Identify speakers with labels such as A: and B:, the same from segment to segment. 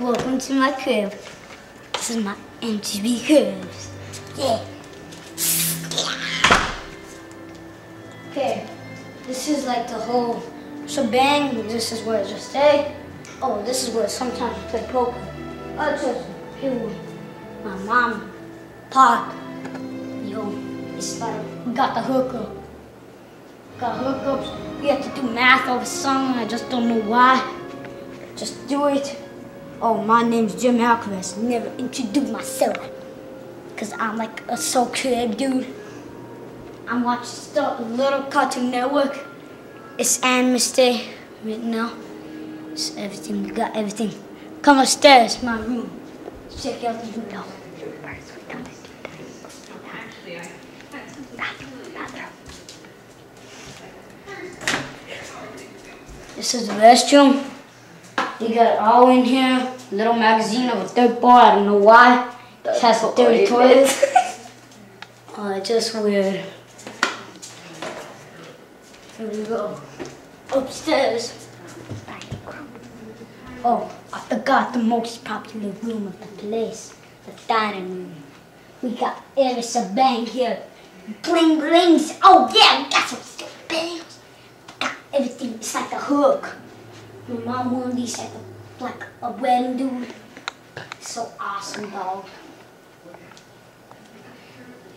A: welcome to my crib. This is my MTV cribs. Yeah. Okay, this is like the whole shebang. This is where I just stay. Oh, this is where sometimes I play poker. I just here my mom, pop. Yo, it's like we got the hookup. Got hookups. We have to do math over something. I just don't know why. Just do it. Oh, my name's Jim Alcaraz. Never introduce myself. Cause I'm like a so crib dude. I'm watching stuff, little Cartoon Network. It's Amnesty right now. It's everything. We got everything. Come upstairs, my room. Check out the window.
B: This
A: is the restroom. You got all in here. Little magazine of a third bar. I don't know why. It has a dirty toilet. oh, it's just weird. Here we go. Upstairs. Oh, I forgot the most popular room of the place. The dining room. We got every bang here. Bling blings. Oh yeah, we got some bangs. Got everything. It's like a hook. My mom wore these like a, like a wedding dude. So awesome, dog.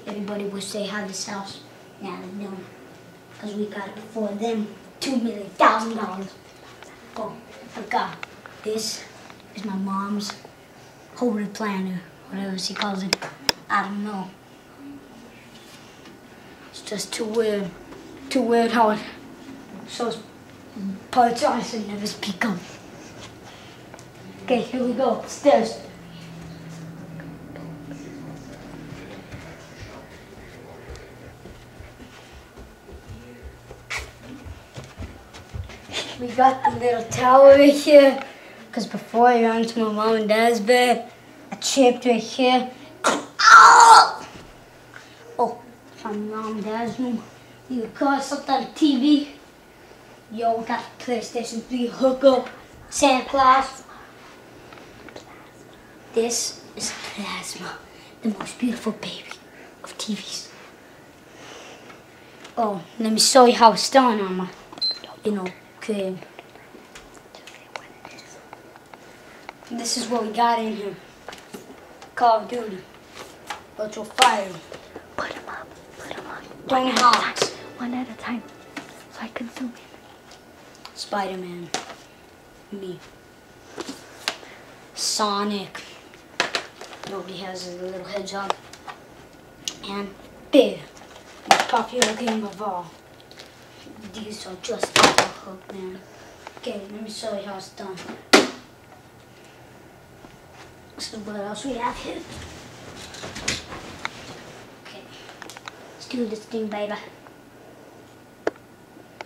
A: Everybody wish they had this house. Now they. Because we got it before them. Two million thousand dollars. Oh, I forgot. This is my mom's holy planner. Whatever she calls it. I don't know. It's just too weird. Too weird how it shows parts honestly never speak up. Okay, here we go. Stairs. We got the little tower right here. Because before I ran to my mom and dad's bed, I chipped right here. Ow! Oh, from mom and dad's room. You got something on the TV. Yo, we got PlayStation 3 hookup, Santa Claus. This is Plasma, the most beautiful baby of TVs. Oh, let me show you how it's done on my, you know, crib. This is what we got in here. Call of Duty. Virtual Fire.
B: Put them up. Put them up.
A: Tony
B: One at a time. One at a time. So I can zoom in.
A: Spider-Man. Me. Sonic. Nobody has a little hedgehog. And Bear. Most popular game of all. These are just off the hook, man. Okay, let me show you how it's done. Is what else we have here. Okay. Let's do this thing, baby.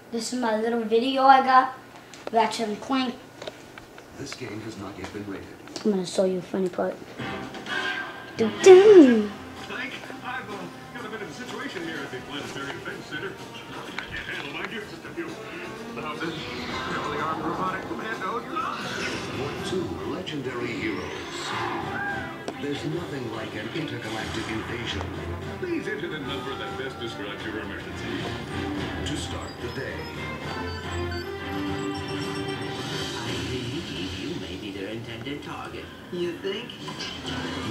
A: This is my little video I got. Ratchet and Clank.
C: This game has not yet been rated.
A: I'm gonna show you a funny part. Doo doo.
D: Mike, I've uh, got a bit of a situation here at the Planetary Defense Center. I can't handle my gift system. You, the house is the armed robotic commando.
C: For two legendary heroes. There's nothing like an intergalactic invasion
D: Please enter the number that best describes your emergency.
C: to start the day.
E: I believe you may be their intended target. You think?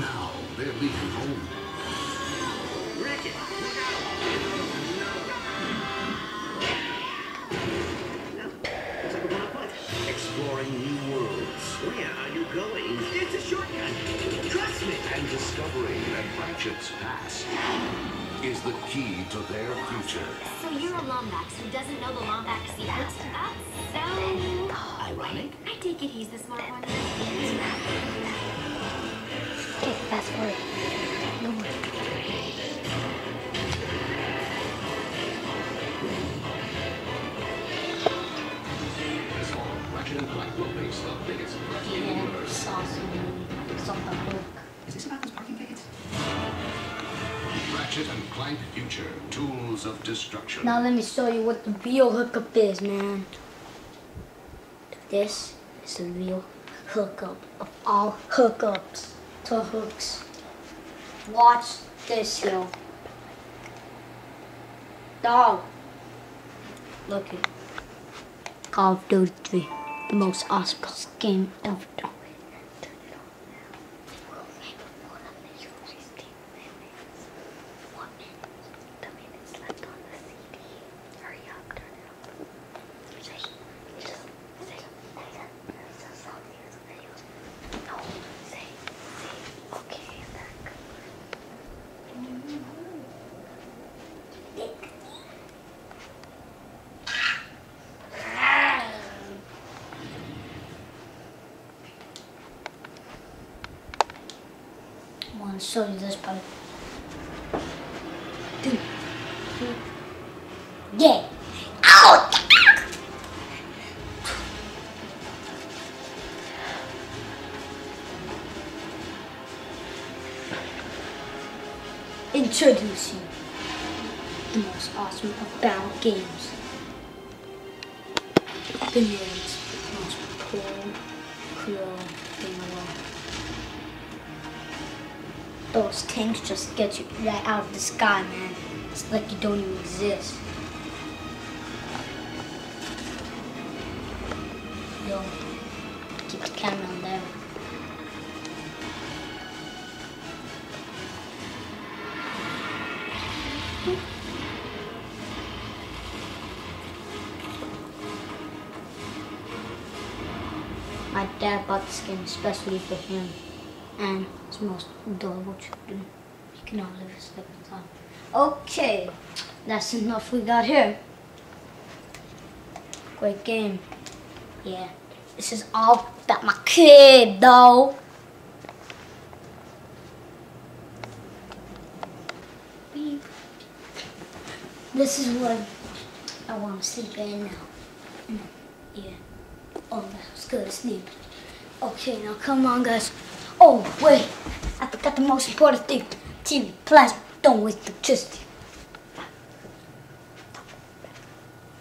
C: Now they're leaving home.
E: Ricket, look out!
C: The key to their future.
F: So you're a Lombax who doesn't know the Lombax secret? That's so...
E: Ironic.
F: I take it he's the smart one.
B: Okay, fast forward. No more.
C: This Ratchet and Clank will face the biggest threat in the
A: Yeah,
C: universe.
A: it's awesome. It's
C: Ratchet Future, Tools of Destruction.
A: Now let me show you what the real hookup is, man. This is the real hookup of all hookups to hooks. Watch this, yo. Dog. Look it. Call of Duty 3. The most awesome game ever.
B: The
A: right out of the sky, man. It's like you don't even exist. Yo, keep the camera on there. My dad bought this game especially for him and his most adorable children. Can lifetime. Okay, that's enough we got here. Great game. Yeah, this is all about my kid, though. Beep. This is what I want to sleep in now. Mm, Yeah. Oh, that's good sleep. Okay, now come on, guys. Oh, wait. I forgot the most important thing. TV. Don't waste the electricity.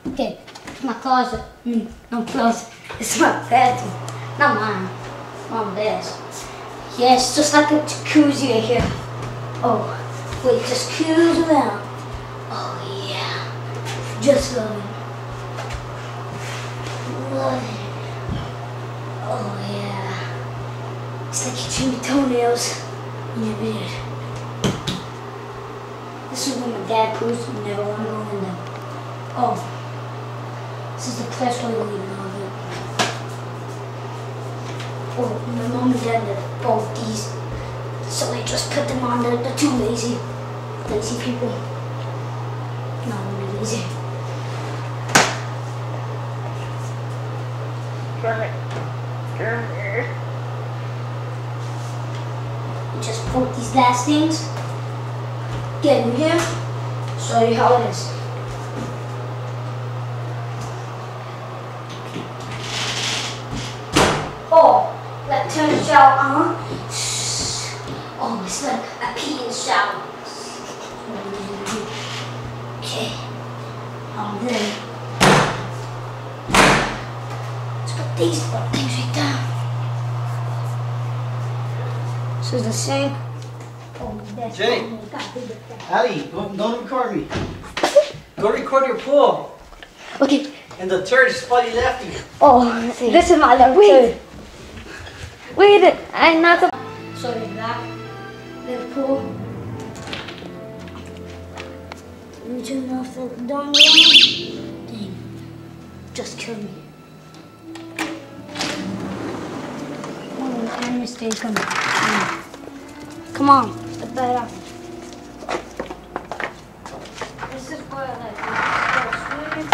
A: Okay, it's my closet. Mm, no closet. It's my bathroom. Not mine. Mom Dad's. Yeah, it's just like a jacuzzi right here. Oh, wait, just cruise around. Oh, yeah. Just. Love it. Oh, yeah. It's like you trim your toenails in your bed. This is where my dad poops and never want to go in there. Oh, this is the place where we leave all of it. Oh, my mom and dad have both these, so they just put them on there. They're too lazy. Lazy people. Not really lazy. You just put these last things, get in here, show you how it is. Oh, let turn the shower on. Oh, it's like a pee in the shower. Okay. Oh, then. Let's put these little things right down. This is the sink. Oh, that's
G: Jay.
A: oh, God, big with that.
G: Ali, don't, don't record me. Go record your pool.
A: Okay.
G: And the third is spotty lefty.
A: Oh, this is my left.
B: Wait. Wait, I'm not the.
A: So the back, Liverpool. Let me turn off the dongle. Dang, just kill me. Oh, the camera stays coming. Come on, let that out. This is where like you go swimming.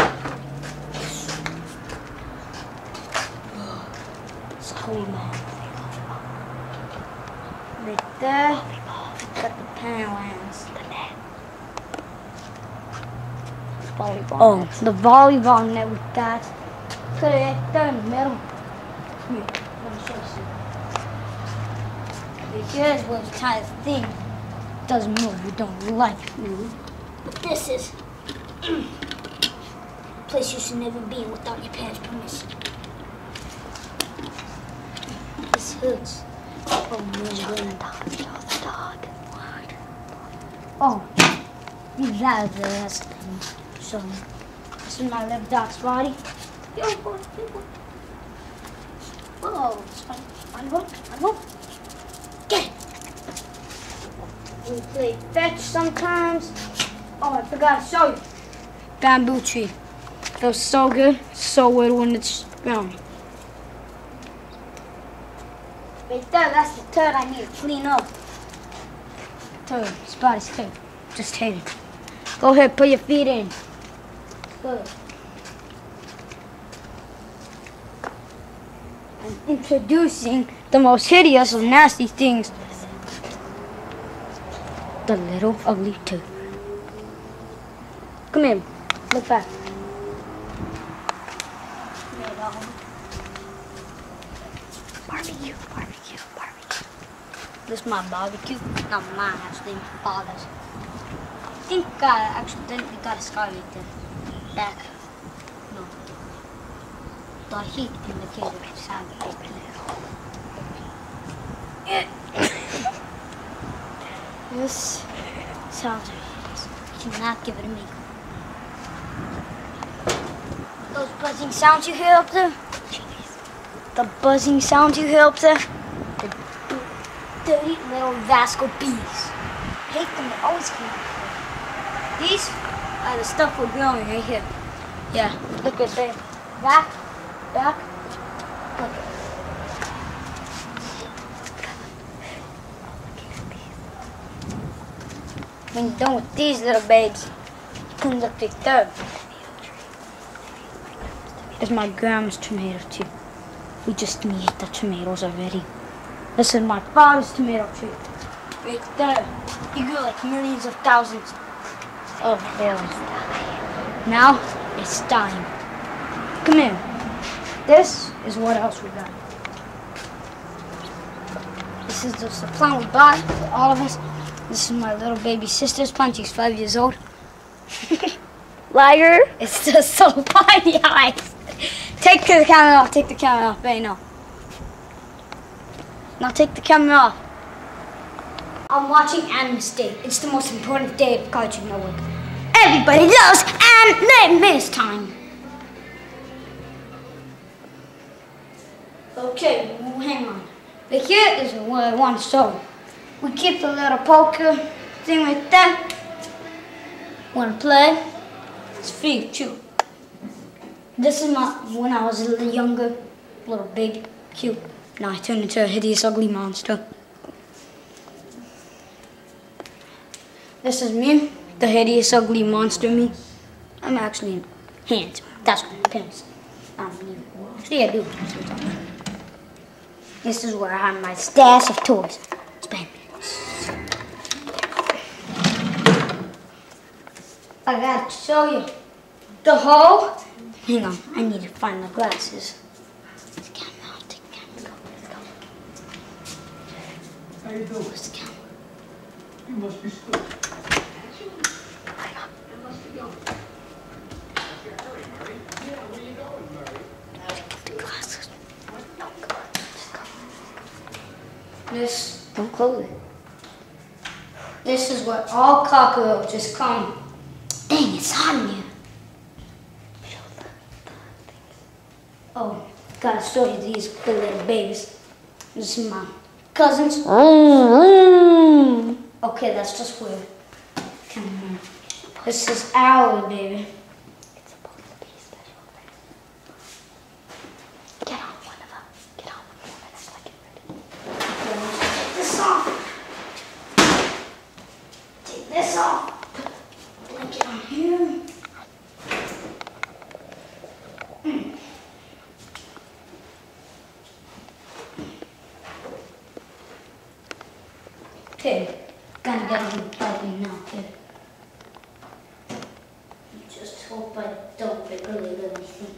A: It's cold, man. Right there. Got the panellands. Oh, the volleyball net with that. Put it right there in the middle. Come here. Let me show you. Here's where the kind thing doesn't move. You don't like it. But this is a place you should never be without your parents' permission. This hurts. Oh, man.
B: Show the dog. Show the dog. What?
A: Oh, that the last thing. So, this is my left dog's body. Yo, boy, yo, boy. Whoa, Spotty, Spotty, Spotty. Get it. We play fetch sometimes. Oh, I forgot to show you. Bamboo tree. Feels so good, so weird when it's ground. Right there, that's the turd I need to clean up. Turd, Spotty's turd. Just hit it. Go ahead, put your feet in. I'm introducing the most hideous of nasty things. The little ugly turd. Come here. Look back.
B: Barbecue. Barbecue. Barbecue.
A: This is my barbecue. Not mine, actually, father's. I think I accidentally got a scar right there. Back. No. The heat indicator sound paper This sounds. You cannot give it a me. Those buzzing sounds you hear up there? The buzzing sounds you hear up there? The dirty little Vasco bees. hate them, they always come. These are the stuff we're growing right here. Yeah, look at them. Back, back, look. When you're done with these little babes, you look like there. It's my grandma's tomato tree. We just need the tomatoes already. This is my father's tomato tree. Right there. He grew like millions of thousands Oh, of berries. Now it's time. Come here. This is what else we got. This is just the plant we bought for all of us. This is my little baby sister's plant. She's five years old.
B: Liar.
A: It's just so funny eyes. Take the camera off. Take the camera off. Right now. Now take the camera off. I'm watching Animus Day. It's the most important day of Cartoon Network. Everybody loves and Animus time. Okay, well, hang on. But here is what I want to show. We keep the little poker thing like that. Want to play? It's free too. This is my when I was a little younger, little big, cute. Now I turned into a hideous, ugly monster. This is me, the hideous, ugly monster me. I'm actually handsome. That's what my parents. I don't believe it. Actually, I do. This is where I have my stash of toys. Spend. I got to show you the hole. Hang on, I need to find the glasses. Take the camera out, take the go, let's go.
G: How you doing?
A: Where's the camera?
G: You must be stupid.
A: The glasses. No, go on, just go. This, don't close it. This is what all cockroaches come. Dang, it's hot in here. Oh, gotta show you these little babies. This is my cousins. Mm-hmm. Okay, that's just weird. This is our baby.
B: It's supposed to be special. Get on one of them. Get on one of them so I can ready.
A: Take this off. Take this off. Put the blanket on here. Mm. Okay, gonna get on the buggy now, kid. Just hope I don't break a leg or anything.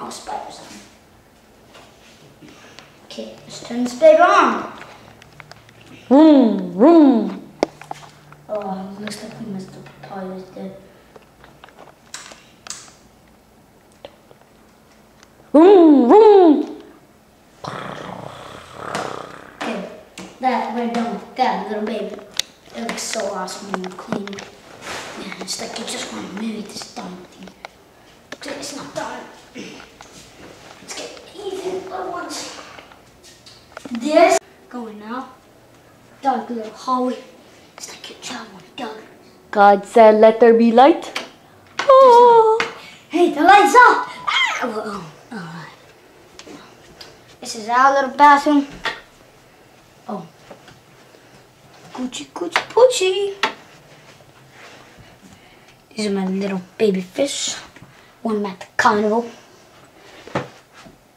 A: No spiders on. Okay, let's turn this baby on.
B: Vroom, vroom.
A: Oh, looks like we missed the toilet there.
B: Vroom, vroom.
A: that little baby. It looks so awesome when you clean it. Man, it's like you just want to marry this dumb thing. It's not done. Let's get even little ones. This going now. Dark little hallway. It's like your child went dark.
B: God said, let there be light. Oh.
A: Hey, the lights off! Ah! Alright. This is our little bathroom. Oh. Coochie, coochie, poochie. These are my little baby fish. One at the carnival.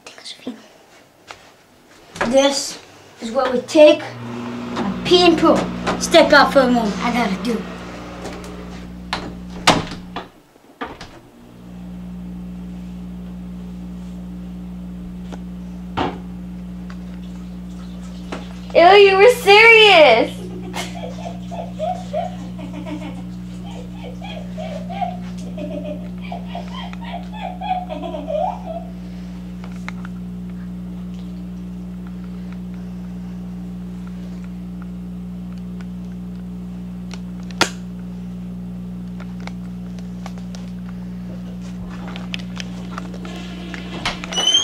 A: Take a. This is what we take a pee and poo. Step out for a moment. I gotta do.
B: Ew, you were serious.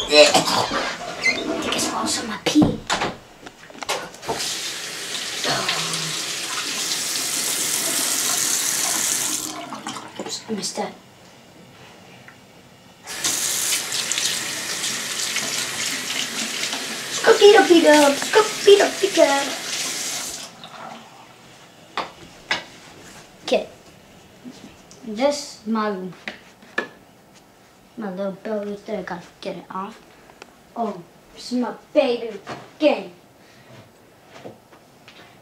A: Take us all some of my pee. Oops, I missed that. Scoopy doo doo, scoopy doo doo. Okay. This is my room. My little bell right there, I gotta get it off. Oh, this is my favorite game.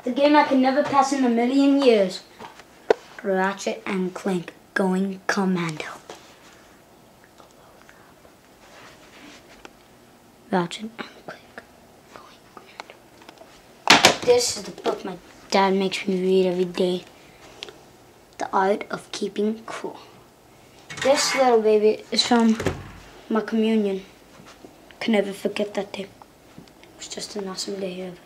A: The game I can never pass in a million years. Ratchet and Clank going commando. Going commando. This is the book my dad makes me read every day. The Art of Keeping Cool. This little baby is from my communion. Can never forget that day. It was just an awesome day ever.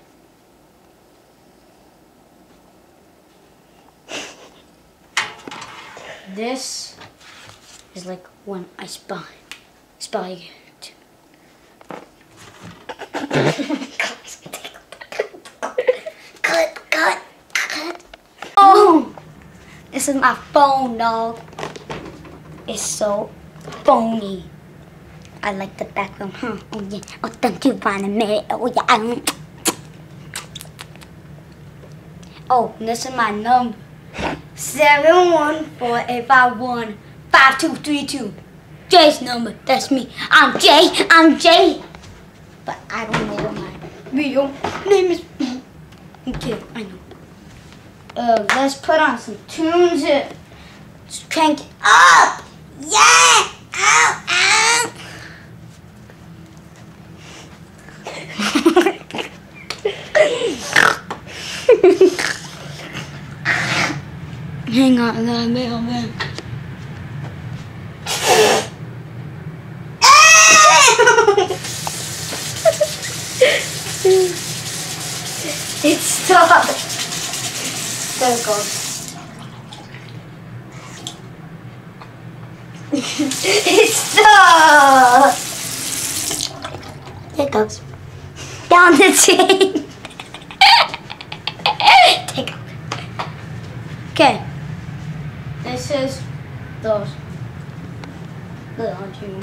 A: This is like when I spy. Spy. it. cut, cut, cut. Oh! This is my phone, dog. It's so phony. I like the background, huh? Oh yeah. Oh, thank you, me. Oh yeah. Um. Oh, this is my number. Seven one four eight five one five two three two. Jay's number. That's me. I'm Jay. I'm Jay. But I don't know my real name is. Okay, I know. Uh, let's put on some tunes crank it up. Yeah. Ow, ow. Hang on, a mailman. it stopped. There it goes. it stopped. There it goes. Down the chain. Take out. Okay. This is you.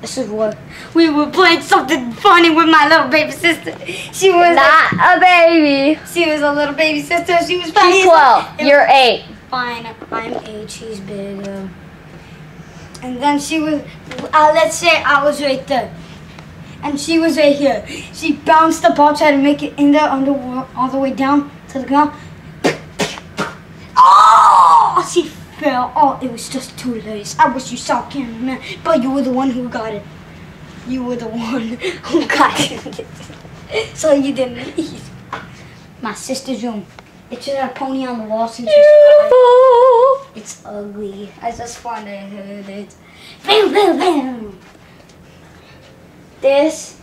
A: This is what we were playing something funny with my little baby sister. She was
B: Not a baby.
A: she was a little baby sister. She was funny.
B: She's 12. You're 8.
A: fine. I'm eight. She's bigger. And then she was. Uh, let's say I was right there, and she was right here. She bounced the ball, tried to make it in there on the all the way down to the ground. Oh! She fell. Oh, it was just too late. I wish you saw cameraman, but you were the one who got it. You were the one who got it. so you didn't leave. My sister's room. It's just a pony on the wall since she's five. It's ugly. I just to hurt it. Bam, bam, bam. This.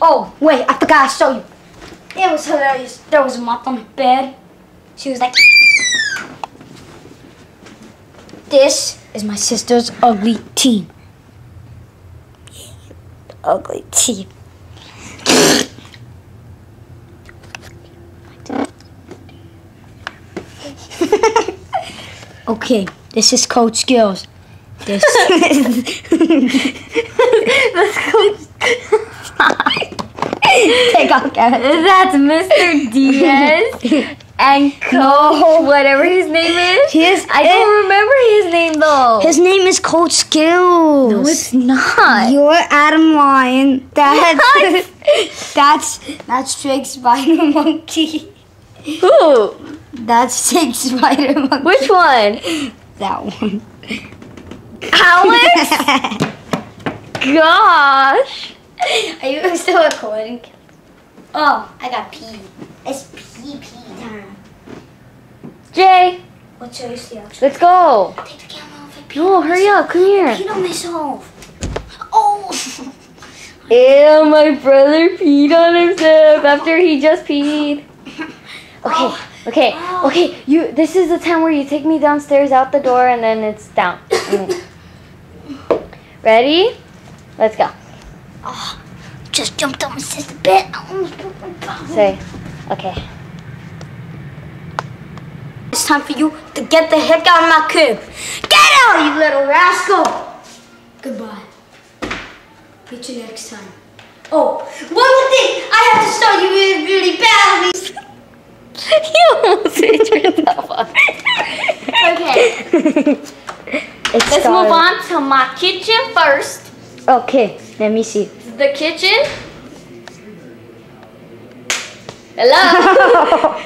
A: Oh, wait, I forgot to show you. It was hilarious. There was a moth on the bed. She was like, This is my sister's ugly team. Ugly team. okay, this is Coach Skills. This That's Coach. Take out Kevin.
B: That's Mr. Diaz and Coach, whatever his name is.
A: His,
B: I don't remember his name though.
A: his name is Coach Skills.
B: no, it's not.
A: You're Adam Lion. That's that's that's Jake Spider Monkey.
B: Who?
A: That's Jake Spider Monkey.
B: Which one?
A: That one.
B: Alex? Gosh.
A: Are you still recording? Oh, I got pee. It's pee.
B: Jay,
A: What should we see?
B: let's go.
A: Take the camera off. I
B: No, hurry up. Come here.
A: I peed on myself. Oh.
B: Ew, my brother peed on himself after he just peed. Okay, oh. okay, oh. okay. You. This is the time where you take me downstairs, out the door, and then it's down. Ready? Let's go.
A: oh. Just jumped on my sister's bed. I almost broke my bone.
B: Say, okay.
A: It's time for you to get the heck out of my crib. Get out, you little rascal. Goodbye. Meet you next time. Oh, one more thing. I have to start you really, really badly.
B: you almost hit yourself up. okay,
A: It's
B: let's move on to my kitchen first.
A: Okay, let me see.
B: The kitchen. Hello.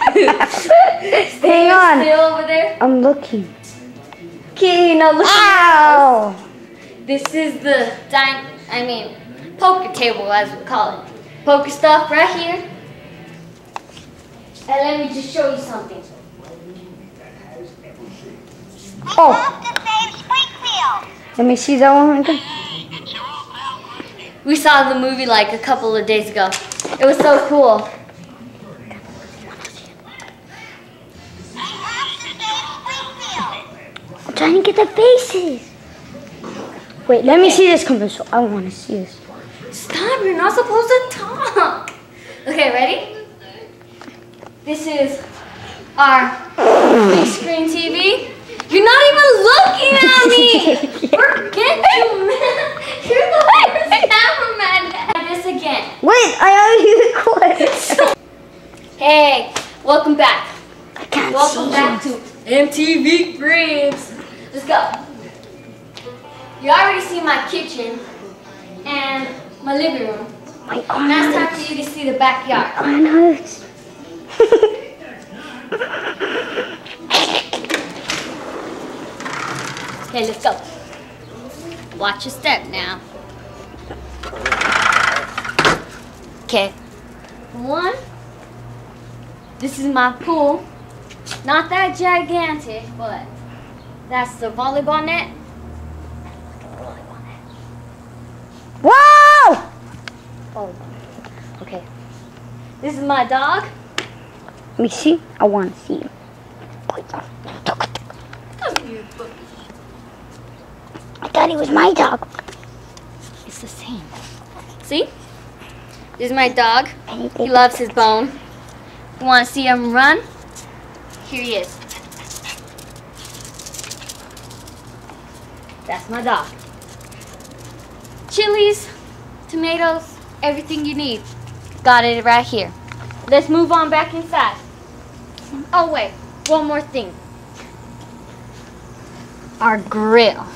A: Hang on.
B: Still over there.
A: I'm looking.
B: Okay, now look.
A: Ow!
B: This is the dine. I mean, poker table as we call it. Poker stuff right here. And let me just show you something.
A: Oh. Let me see that one again.
B: We saw the movie like a couple of days ago. It was so cool.
A: I'm trying to get the faces. Wait, let me see this commercial. I want to see this.
B: Stop, you're not supposed to talk. Okay, ready? This is our big screen TV. You're not even looking at me! Forget you, man! You're the worst cameraman! This again.
A: Wait, I already recorded.
B: Hey, welcome back.
A: I can't
B: Welcome back to MTV Cribs. Let's go. You already see my kitchen and my living room.
A: My
B: Now it's time
A: arm
B: for you to see the backyard.
A: arm hurts.
B: Okay, let's go. Watch your step now. Okay. One. This is my pool. Not that gigantic, but that's the volleyball net.
A: Wow!
B: Oh. Okay. This is my dog.
A: Let me see. I want to see. I thought he was my dog.
B: It's the same. See? This is my dog.
A: He
B: He loves his bone. You want to see him run? Here he is. That's my dog. Chilies, tomatoes, everything you need. Got it right here. Let's move on back inside. Oh wait, one more thing. Our grill.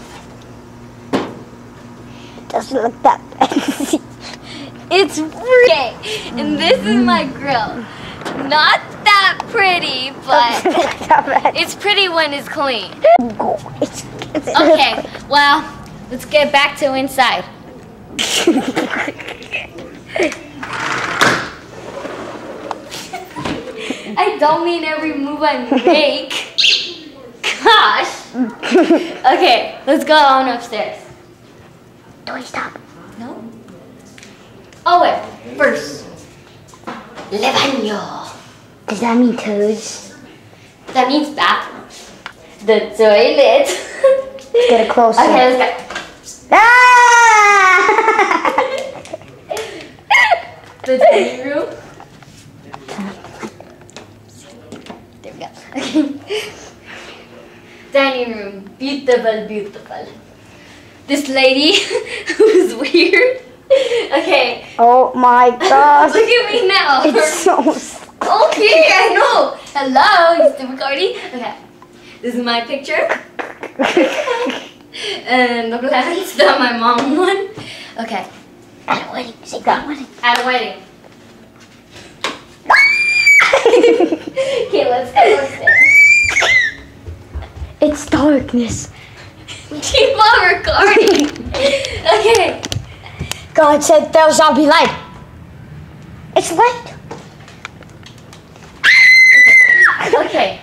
A: Doesn't look that bad.
B: It's pretty, and this is my grill. Not that pretty, but it's pretty when it's clean.
A: It's
B: Okay, well, let's get back to inside. I don't mean every move I make. Gosh. Okay, let's go on upstairs.
A: Do we stop?
B: No. Oh wait, first. Le baño.
A: Does that mean toads?
B: That means bathroom. The toilet.
A: Get it closer.
B: Okay, let's go.
A: Ah!
B: The dining room. There we go. Okay. dining room. Beautiful, beautiful. This lady who's weird. Okay.
A: oh my gosh.
B: Look at me now.
A: It's so
B: Okay, I know. Hello, you still recording? Okay. This is my picture. and the plants that my mom won. Okay.
A: At a wedding. Say
B: Go. At a wedding. okay, let's go.
A: It's darkness.
B: Keep on recording. okay.
A: God said there shall be light. It's light.
B: Okay.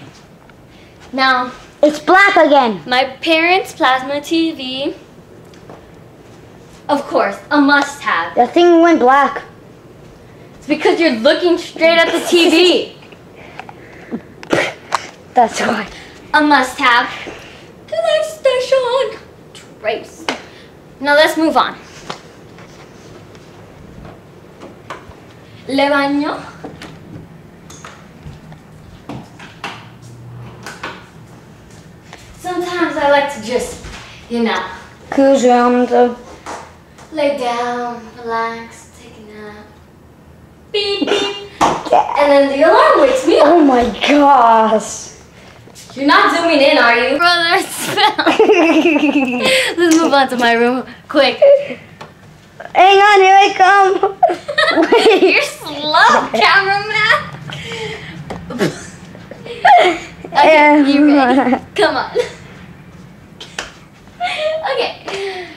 B: Now,
A: It's black again.
B: my parents' plasma TV. Of course, a must have.
A: The thing went black.
B: It's because you're looking straight at the TV.
A: That's why.
B: a must have. Next station. Trace. Now let's move on. Le baño. Sometimes I like to just, you know,
A: Cruise around the.
B: lay down, relax, take a nap. Beep beep. And then the alarm wakes me up.
A: Oh my gosh.
B: You're not zooming in, are you? Brother, Let's move on to my room quick.
A: Hang on, here I come.
B: You're slow, cameraman. Okay, you ready? Come on. okay.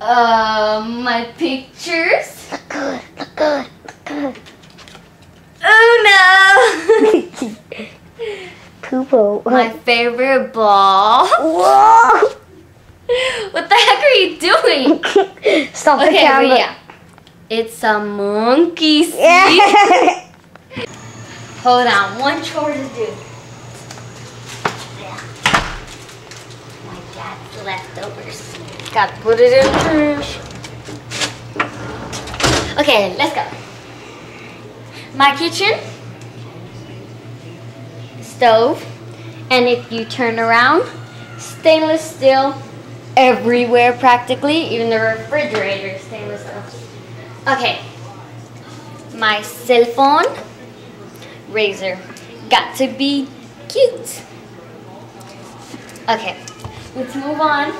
B: Uh, my pictures.
A: Look good, look good, look good.
B: Oh no!
A: Poopo.
B: my favorite ball.
A: Whoa!
B: What the heck are you doing?
A: Stop the camera.
B: yeah. It's a monkey?
A: Yeah.
B: Hold on, one chore to do. Leftovers. Gotta put it in trash. Okay, let's go. My kitchen, stove, and if you turn around, stainless steel everywhere practically, even the refrigerator is stainless steel. Okay, my cell phone, razor. Got to be cute. Okay, let's move on.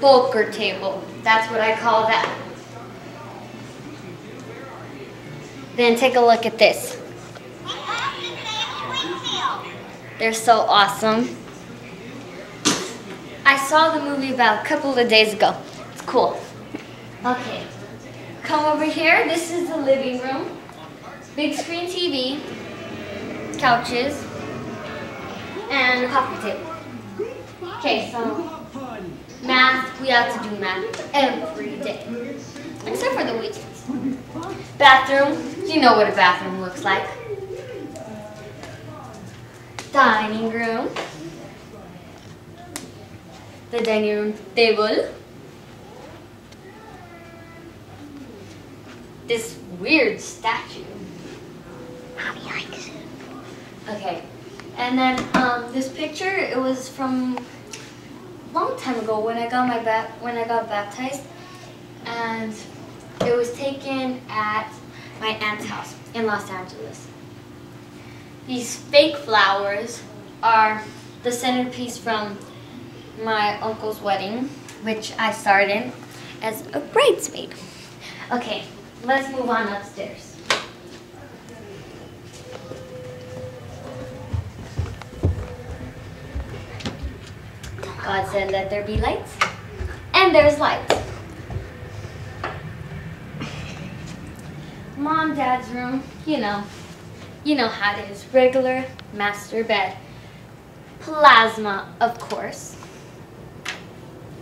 B: Poker table. That's what I call that. Then take a look at this. They're so awesome. I saw the movie about a couple of days ago. It's cool. Okay, come over here. This is the living room. Big screen TV, couches, and coffee table. Okay, so math, we have to do math every day, except for the weekends. Bathroom, you know what a bathroom looks like. Dining room, the dining room table. This weird statue.
A: Mommy likes it.
B: Okay, and then um, this picture it was from long time ago when I got my when I got baptized, and it was taken at my aunt's house in Los Angeles. These fake flowers are the centerpiece from my uncle's wedding, which I started as a bridesmaid. Okay, let's move on upstairs. God said, let there be lights. And there's lights. Mom, dad's room, you know. You know how it is. Regular master bed. Plasma, of course.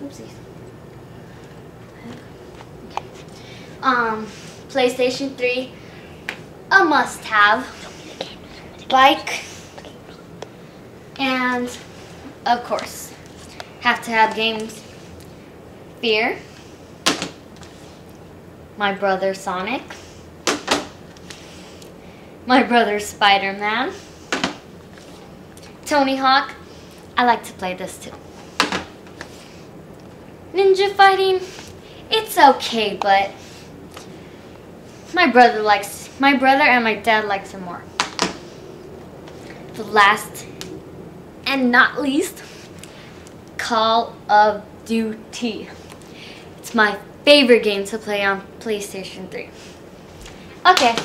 B: Oopsies. Okay. Um, PlayStation 3, a must have. Bike, And of course, have to have games. Fear. My brother Sonic. My brother Spider-Man. Tony Hawk. I like to play this too. Ninja fighting. It's okay, but my brother likes my brother and my dad likes it more. The last and not least, Call of Duty. It's my favorite game to play on PlayStation 3. Okay,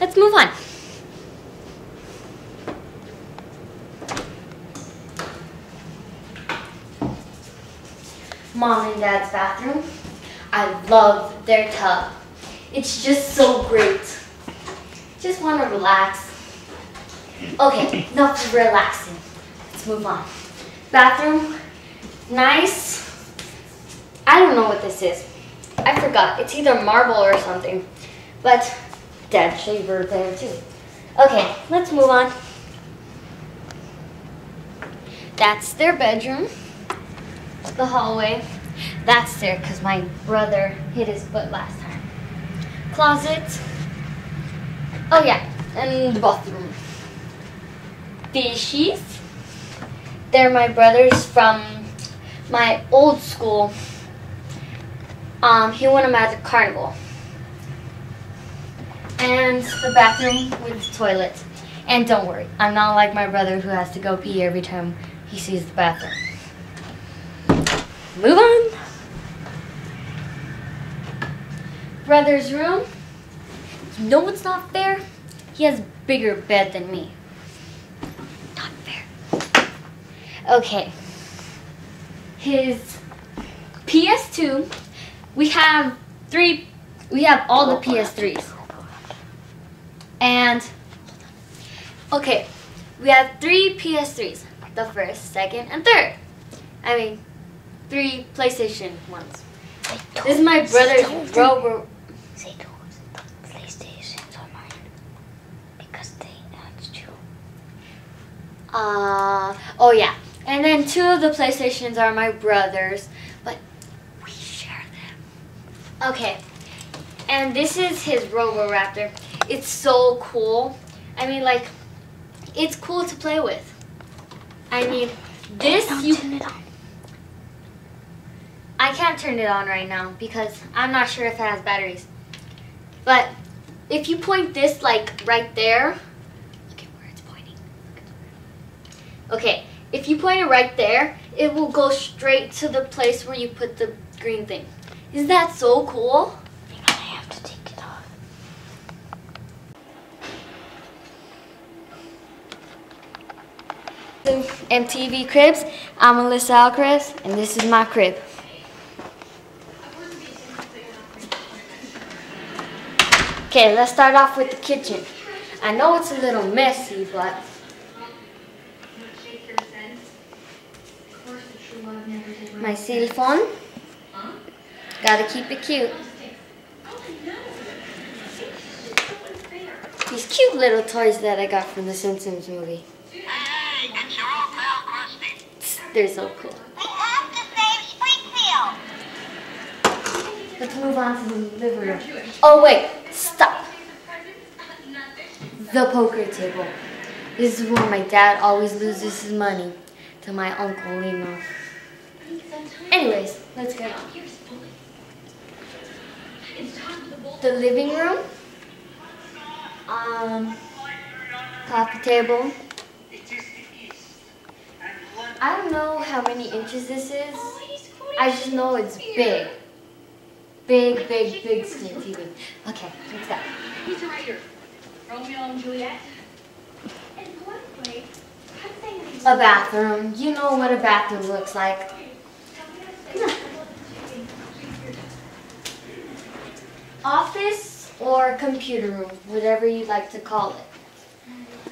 B: let's move on. Mom and Dad's bathroom. I love their tub. It's just so great. Just want to relax. Okay, enough relaxing. Let's move on. Bathroom, nice. I don't know what this is. I forgot. It's either marble or something. But dead shaver there too. Okay, let's move on. That's their bedroom. The hallway. That's there because my brother hit his foot last time. Closet. Oh yeah, and the bathroom. Dishes. They're my brothers from my old school. Um, he won a Magic Carnival. And the bathroom with the toilet. And don't worry, I'm not like my brother who has to go pee every time he sees the bathroom. Move on. Brother's room. You know what's not fair? He has bigger bed than me. Not fair. Okay. His PS2. We have three. We have all the PS3s. And okay, we have three PS3s. The first, second, and third. I mean, three PlayStation ones. This is my brother's Rover.
A: Say those, the PlayStations are mine. Because they announced you.
B: Uh, oh yeah. And then two of the PlayStations are my brother's, but we share them. Okay. And this is his Roboraptor. It's so cool. I mean, like, it's cool to play with. I mean, this you.
A: it on.
B: I can't turn it on right now because I'm not sure if it has batteries. But if you point this like right there, look at where it's pointing. Okay, if you point it right there, it will go straight to the place where you put the green thing. Isn't that so cool?
A: I have to take it off.
B: MTV Cribs. I'm Alyssa Alcaraz, and this is my crib. Okay, let's start off with the kitchen. I know it's a little messy, but my cell phone. Gotta keep it cute. These cute little toys that I got from the Simpsons movie.
H: Hey, it's your old pal Krusty.
B: They're so cool.
H: We have to save Springfield.
B: Let's move on to the living room. Oh wait, stop. The poker table. This is where my dad always loses his money to my uncle Lino. Anyways, let's get on. The living room. Um, coffee table. I don't know how many inches this is. I just know it's big. Big, big, big screen TV. Okay, let's go.
F: He's a writer. Romeo and Juliet.
B: A bathroom. You know what a bathroom looks like. Come on. Office or computer room, whatever you'd like to call it.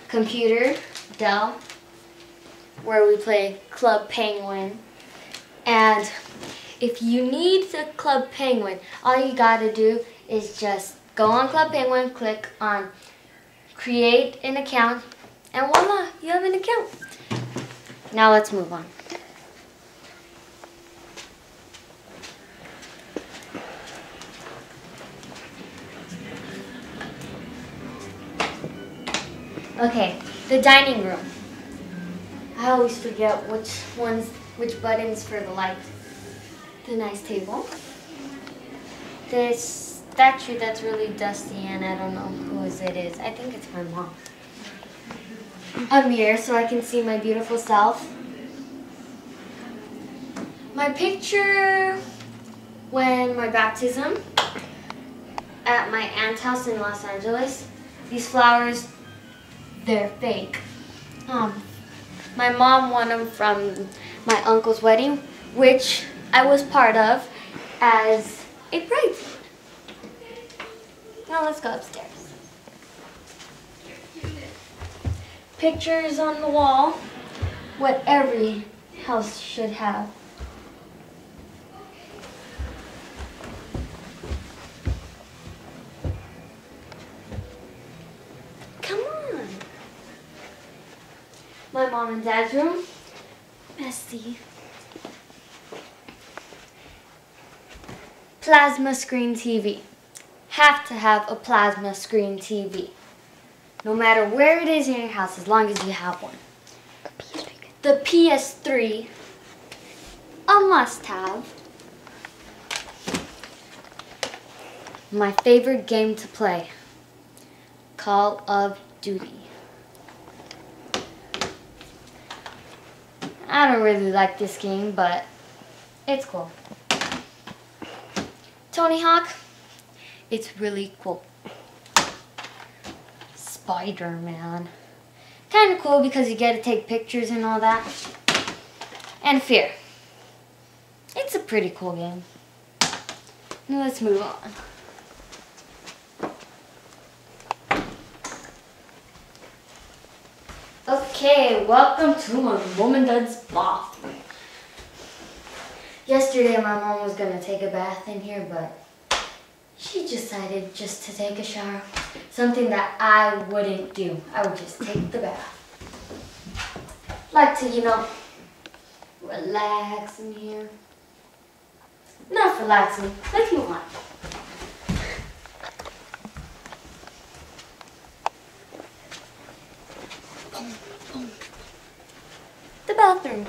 B: Computer, Dell, where we play Club Penguin. And if you need the Club Penguin, all you gotta do is just go on Club Penguin, click on create an account, and voila, you have an account. Now let's move on. Okay, the dining room. I always forget which ones, which buttons for the light. The nice table. This statue that's really dusty and I don't know whose it is. I think it's my mom. A mirror so I can see my beautiful self. My picture when my baptism at my aunt's house in Los Angeles. These flowers, they're fake. Um, my mom won them from my uncle's wedding, which I was part of as a bridesmaid. Now let's go upstairs. Pictures on the wall, what every house should have. Come on. My mom and dad's room. Messy. Plasma screen TV. Have to have a plasma screen TV. No matter where it is in your house, as long as you have one. The PS3. A must have. My favorite game to play. Call of Duty. I don't really like this game, but it's cool. Tony Hawk, it's really cool. Spider-Man. Kind of cool because you get to take pictures and all that. And Fear. It's a pretty cool game. Now let's move on. Okay, welcome to my mom and dad's bathroom. Yesterday my mom was gonna take a bath in here, but she decided just to take a shower. Something that I wouldn't do. I would just take the bath. Like to, you know, relax in here. Enough relaxing. Let's move. Bathroom.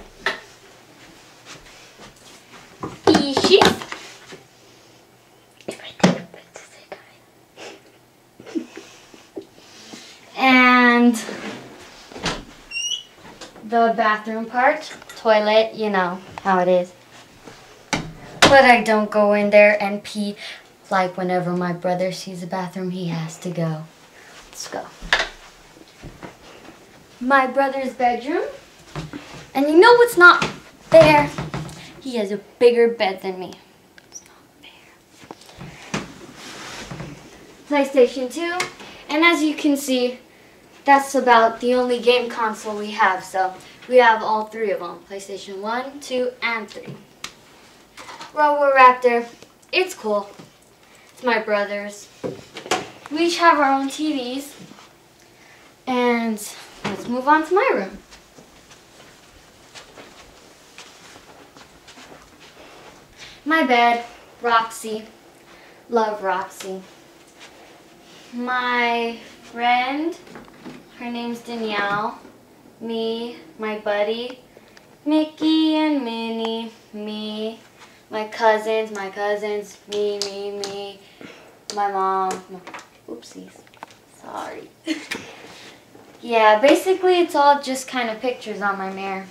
B: And the bathroom part, toilet, you know how it is. But I don't go in there and pee like whenever my brother sees a bathroom, he has to go. Let's go. My brother's bedroom. And you know what's not fair? He has a bigger bed than me. It's not fair. PlayStation 2. And as you can see, that's about the only game console we have. So we have all three of them. PlayStation 1, 2, and 3. Raptor. It's cool. It's my brother's. We each have our own TVs. And let's move on to my room. My bed, Roxy. Love Roxy. My friend, her name's Danielle. Me, my buddy, Mickey and Minnie, me, my cousins, my cousins, me, me, me, my mom. Oopsies. Sorry. yeah, basically it's all just kind of pictures on my mirror.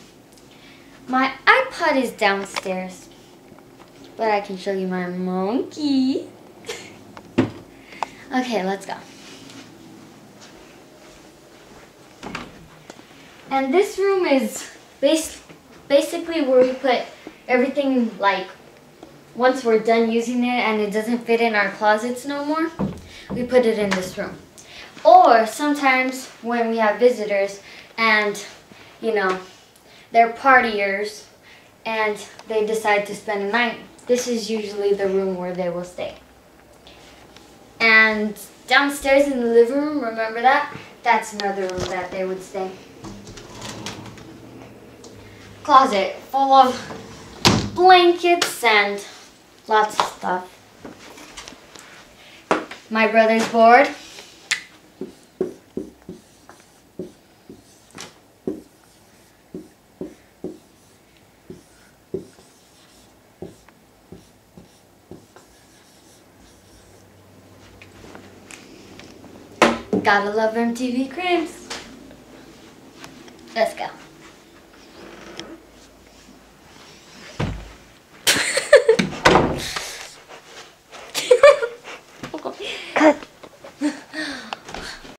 B: My iPod is downstairs. But I can show you my monkey. okay, let's go. And this room is bas basically where we put everything like once we're done using it and it doesn't fit in our closets no more, we put it in this room. Or sometimes when we have visitors and, you know, they're partiers and they decide to spend a night, this is usually the room where they will stay. And downstairs in the living room, remember that? That's another room that they would stay. closet full of blankets and lots of stuff. My brother's board. Gotta love MTV Cribs. Let's go.